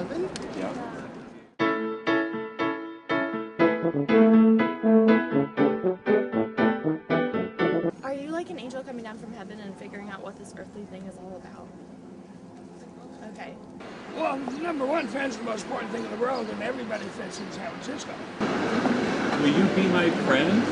Yeah. Are you like an angel coming down from heaven and figuring out what this earthly thing is all about? Okay. Well, number one, friends are the most important thing in the world, and everybody fits in San Francisco. Will you be my friend?